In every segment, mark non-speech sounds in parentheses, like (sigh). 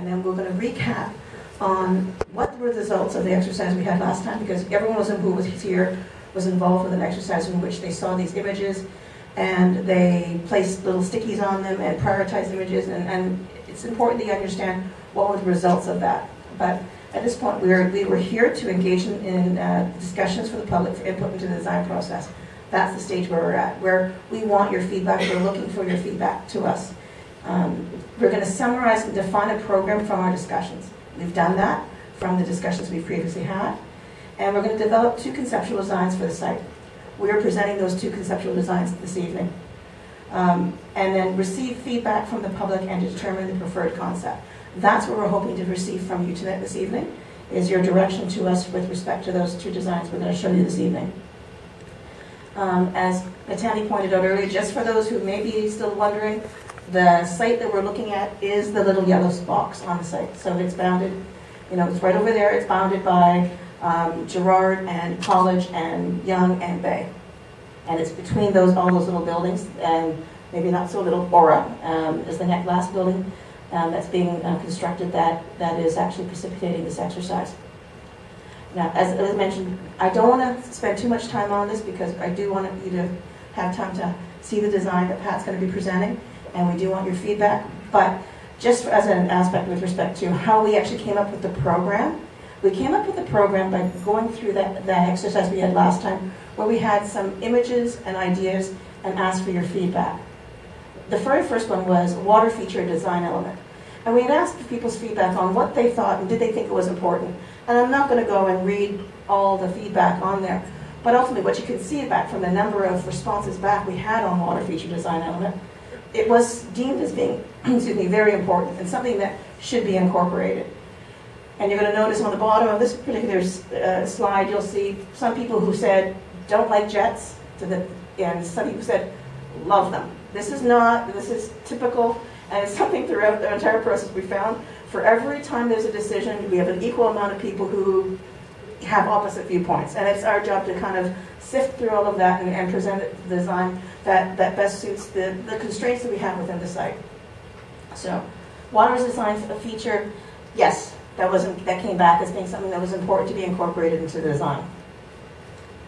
and then we're going to recap on what were the results of the exercise we had last time, because everyone was who was here was involved with an exercise in which they saw these images and they placed little stickies on them and prioritized images, and, and it's important that you understand what were the results of that. But at this point, we were, we were here to engage in, in uh, discussions for the public for input into the design process. That's the stage where we're at, where we want your feedback, we're looking for your feedback to us. Um, we're going to summarize and define a program from our discussions. We've done that from the discussions we've previously had. And we're going to develop two conceptual designs for the site. We are presenting those two conceptual designs this evening. Um, and then receive feedback from the public and determine the preferred concept. That's what we're hoping to receive from you tonight this evening, is your direction to us with respect to those two designs we're going to show you this evening. Um, as Natani pointed out earlier, just for those who may be still wondering, the site that we're looking at is the little yellow box on the site. So it's bounded, you know, it's right over there. It's bounded by um, Gerrard and College and Yonge and Bay. And it's between those all those little buildings, and maybe not so little, Aura um, is the next last building um, that's being uh, constructed that, that is actually precipitating this exercise. Now, as, as I mentioned, I don't want to spend too much time on this because I do want you to have time to see the design that Pat's going to be presenting, and we do want your feedback. But just as an aspect with respect to how we actually came up with the program, we came up with the program by going through that, that exercise we had last time, where we had some images and ideas and asked for your feedback. The very first one was water feature design element. And we had asked for people's feedback on what they thought and did they think it was important. And I'm not going to go and read all the feedback on there. But ultimately, what you can see back from the number of responses back we had on water feature design element, it was deemed as being, (clears throat) excuse me, very important and something that should be incorporated. And you're going to notice on the bottom of this particular uh, slide, you'll see some people who said, don't like jets, to the, and some people said, love them. This is not, this is typical and it's (laughs) something throughout the entire process we found. For every time there's a decision, we have an equal amount of people who have opposite viewpoints. And it's our job to kind of sift through all of that and, and present the design that, that best suits the, the constraints that we have within the site. So, water design a feature, yes, that wasn't that came back as being something that was important to be incorporated into the design.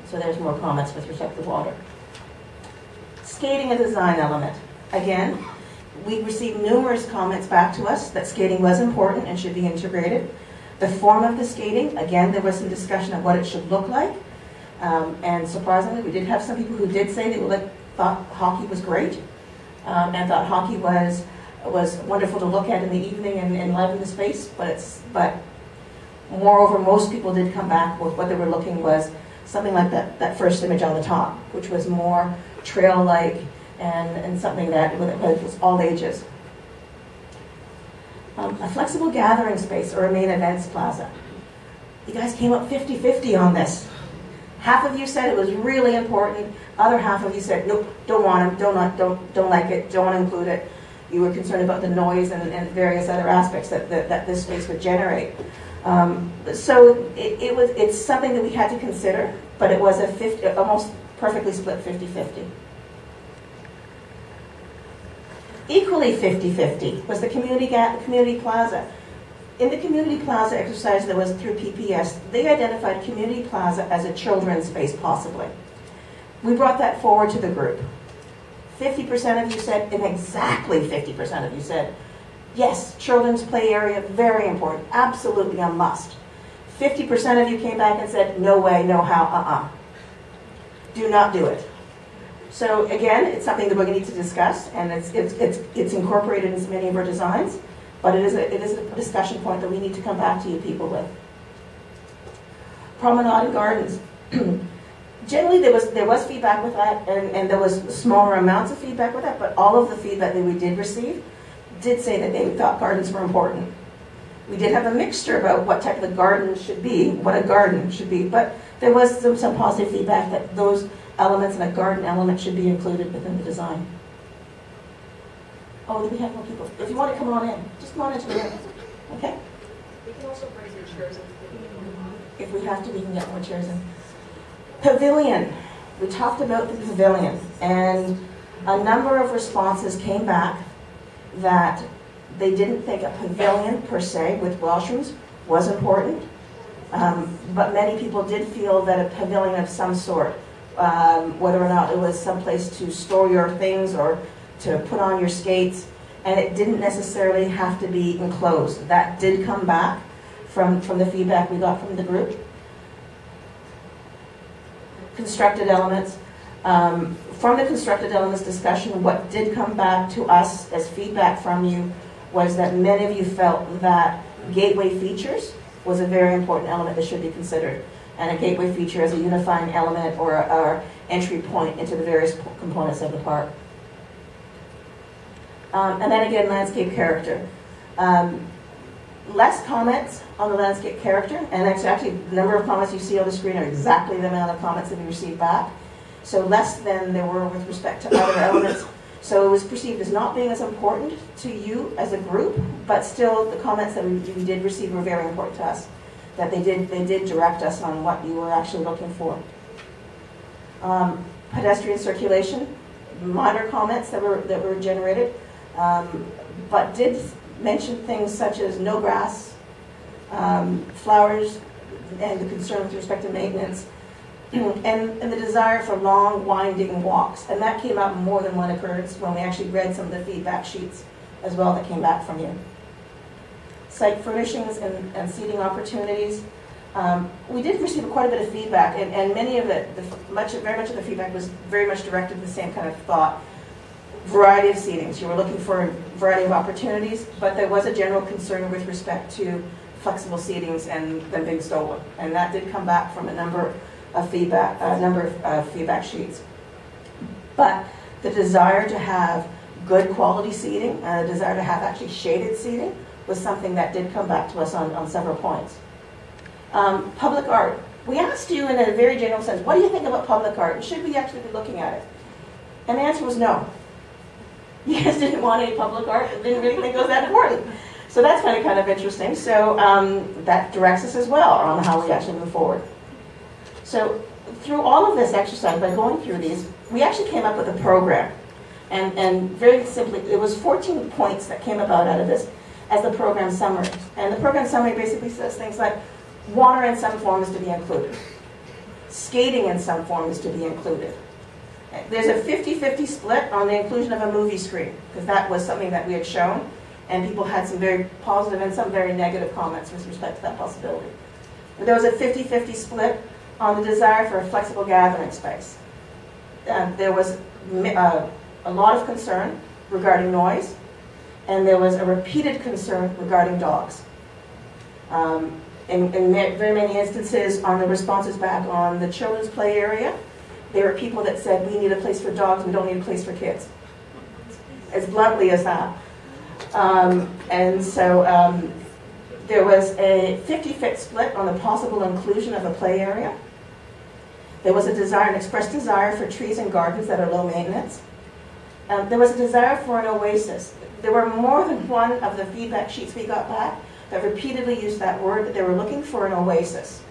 So there's more comments with respect to water. Skating a design element. Again, we received numerous comments back to us that skating was important and should be integrated. The form of the skating, again, there was some discussion of what it should look like. Um, and surprisingly, we did have some people who did say they like, thought hockey was great um, and thought hockey was was wonderful to look at in the evening and, and in the space. But it's but moreover, most people did come back with what they were looking was something like that that first image on the top, which was more trail-like and, and something that was all ages. Um, a flexible gathering space or a main events plaza. You guys came up 50-50 on this. Half of you said it was really important. Other half of you said, nope, don't want it, don't, don't, don't like it, don't want to include it. You were concerned about the noise and, and various other aspects that, that, that, this space would generate. Um, so it, it, was, it's something that we had to consider, but it was a 50, almost perfectly split 50-50. Equally 50-50 was the community, community plaza. In the community plaza exercise that was through PPS, they identified community plaza as a children's space possibly. We brought that forward to the group. 50% of you said, and exactly 50% of you said, yes, children's play area, very important, absolutely a must. 50% of you came back and said, no way, no how, uh-uh. Do not do it. So again, it's something that we're going to need to discuss, and it's, it's, it's, it's incorporated in many of our designs, but it is, a, it is a discussion point that we need to come back to you people with. Promenade and gardens. (clears throat) Generally, there was, there was feedback with that, and, and there was smaller amounts of feedback with that, but all of the feedback that we did receive did say that they thought gardens were important. We did have a mixture about what type of a garden should be, what a garden should be, but there was some, some positive feedback that those elements and a garden element should be included within the design. Oh, do we have more people? If you want to come on in, just come on into the room. Okay? We can also bring your chairs in. If we have to, we can get more chairs in. Pavilion. We talked about the pavilion, and a number of responses came back that They didn't think a pavilion per se with washrooms was important, um, but many people did feel that a pavilion of some sort, um, whether or not it was someplace to store your things or to put on your skates, and it didn't necessarily have to be enclosed. That did come back from, from the feedback we got from the group. Constructed elements. Um, from the constructed elements discussion, what did come back to us as feedback from you was that many of you felt that gateway features was a very important element that should be considered. And a gateway feature as a unifying element or, or entry point into the various components of the park. Um, and then again, landscape character. Um, less comments on the landscape character, and actually, the number of comments you see on the screen are exactly the amount of comments that we received back. So less than there were with respect to other elements. So it was perceived as not being as important to you as a group, but still the comments that we, we did receive were very important to us. That they did they did direct us on what you were actually looking for. Um, pedestrian circulation, minor comments that were that were generated, um, but did mention things such as no grass, um, flowers, and the concern with respect to maintenance, (clears throat) and, and the desire for long, winding walks. And that came up more than one occurrence when we actually read some of the feedback sheets as well that came back from you. Site furnishings and, and seating opportunities. Um, we did receive quite a bit of feedback, and, and many of it, the, much, very much of the feedback was very much directed the same kind of thought. Variety of seatings. You were looking for a variety of opportunities, but there was a general concern with respect to flexible seatings and them being stolen. And that did come back from a number of feedback, a number of uh, feedback sheets. But the desire to have good quality seating and the desire to have actually shaded seating was something that did come back to us on, on several points. Um, public art. We asked you in a very general sense, what do you think about public art? Should we actually be looking at it? And the answer was no. (laughs) You guys didn't want any public art didn't really think it was that important. So that's kind of kind of interesting. So um, that directs us as well on how we actually move forward. So through all of this exercise, by going through these, we actually came up with a program. And, and very simply, it was 14 points that came about out of this as the program summary. And the program summary basically says things like, water in some form is to be included. Skating in some form is to be included. There's a 50-50 split on the inclusion of a movie screen, because that was something that we had shown, and people had some very positive and some very negative comments with respect to that possibility. But there was a 50-50 split on the desire for a flexible gathering space. Um, there was uh, a lot of concern regarding noise, and there was a repeated concern regarding dogs. Um, in, in very many instances, on the responses back on the children's play area, there were people that said, we need a place for dogs, we don't need a place for kids. As bluntly as that. Um, and so um, there was a 50-50 split on the possible inclusion of a play area. There was a desire, an expressed desire for trees and gardens that are low maintenance. Um, there was a desire for an oasis. There were more than one of the feedback sheets we got back that repeatedly used that word, that they were looking for an oasis.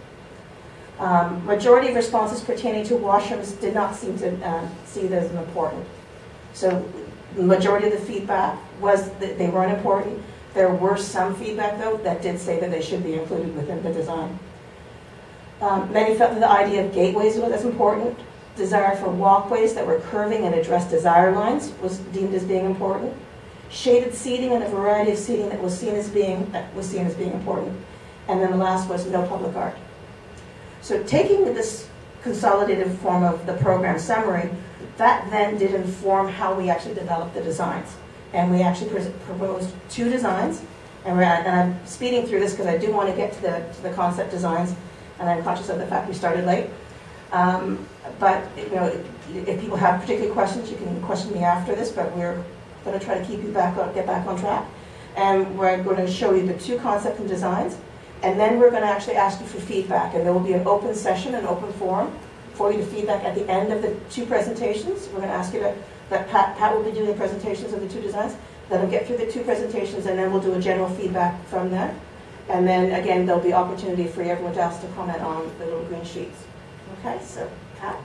Um, majority of responses pertaining to washrooms did not seem to uh, see this as important. So the majority of the feedback was that they weren't important. There were some feedback, though, that did say that they should be included within the design. Um, many felt that the idea of gateways was as important. Desire for walkways that were curving and addressed desire lines was deemed as being important. Shaded seating and a variety of seating that was seen as being was seen as being important. And then the last was no public art. So taking this consolidated form of the program summary, that then did inform how we actually developed the designs. And we actually proposed two designs, and, and I'm speeding through this because I do want to get to the, to the concept designs and I'm conscious of the fact we started late. Um, but you know, if people have particular questions, you can question me after this. But we're going to try to keep you back on, get back on track, and we're going to show you the two concepts and designs, and then we're going to actually ask you for feedback, and there will be an open session, an open forum for you to feedback at the end of the two presentations. We're going to ask you to that Pat, Pat will be doing the presentations of the two designs. Let him get through the two presentations, and then we'll do a general feedback from there. And then again, there'll be opportunity for everyone else to comment on the little green sheets. Okay, so Pat?